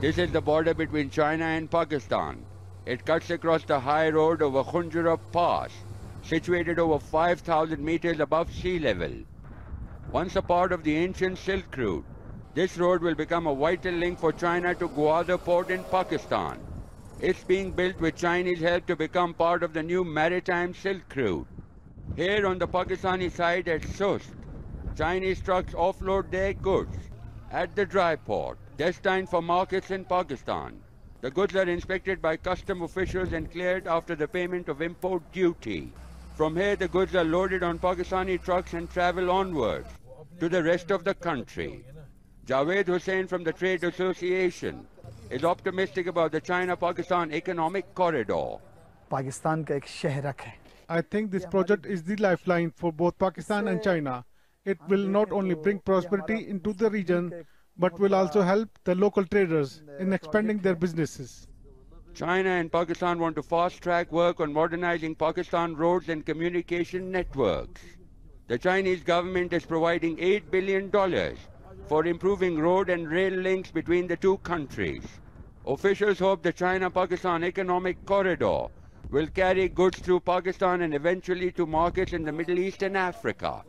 This is the border between China and Pakistan. It cuts across the high road over Khunjerab Pass, situated over 5,000 meters above sea level. Once a part of the ancient Silk Route, this road will become a vital link for China to Gwadar port in Pakistan. It's being built with Chinese help to become part of the new maritime Silk Route. Here on the Pakistani side at Sust, Chinese trucks offload their goods at the dry port, destined for markets in Pakistan. The goods are inspected by custom officials and cleared after the payment of import duty. From here, the goods are loaded on Pakistani trucks and travel onwards to the rest of the country. Javed Hussain from the Trade Association is optimistic about the China-Pakistan economic corridor. Pakistan. I think this project is the lifeline for both Pakistan and China. It will not only bring prosperity into the region, but will also help the local traders in expanding their businesses. China and Pakistan want to fast-track work on modernizing Pakistan roads and communication networks. The Chinese government is providing $8 billion for improving road and rail links between the two countries. Officials hope the China-Pakistan economic corridor will carry goods through Pakistan and eventually to markets in the Middle East and Africa.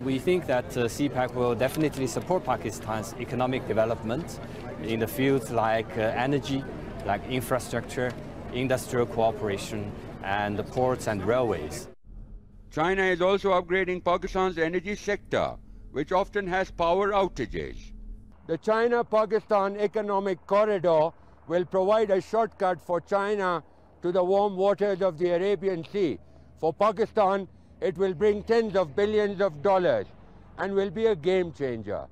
We think that uh, CPEC will definitely support Pakistan's economic development in the fields like uh, energy, like infrastructure, industrial cooperation, and the ports and railways. China is also upgrading Pakistan's energy sector, which often has power outages. The China-Pakistan economic corridor will provide a shortcut for China to the warm waters of the Arabian Sea. For Pakistan, it will bring tens of billions of dollars and will be a game changer.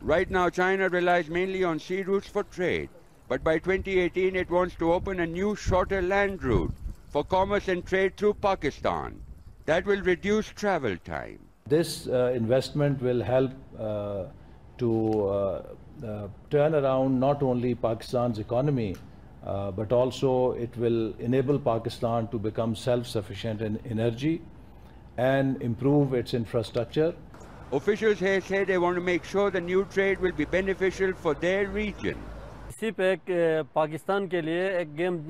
Right now, China relies mainly on sea routes for trade, but by 2018 it wants to open a new shorter land route for commerce and trade through Pakistan. That will reduce travel time. This uh, investment will help uh, to uh, uh turn around not only Pakistan's economy, uh, but also it will enable Pakistan to become self-sufficient in energy and improve its infrastructure. Officials here say they want to make sure the new trade will be beneficial for their region. CPEC Pakistan ke liye ek game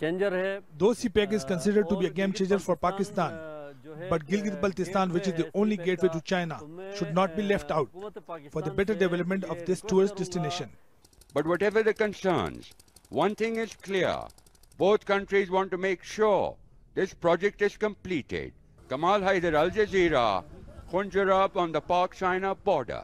changer hai. Though CPEC is considered to be a game changer for Pakistan, but Gilgit-Baltistan, which is the only gateway to China, should not be left out for the better development of this tourist destination. But whatever the concerns, one thing is clear. Both countries want to make sure this project is completed Kamal Haider, Al Jazeera, Khunjerab on the Pak-China border.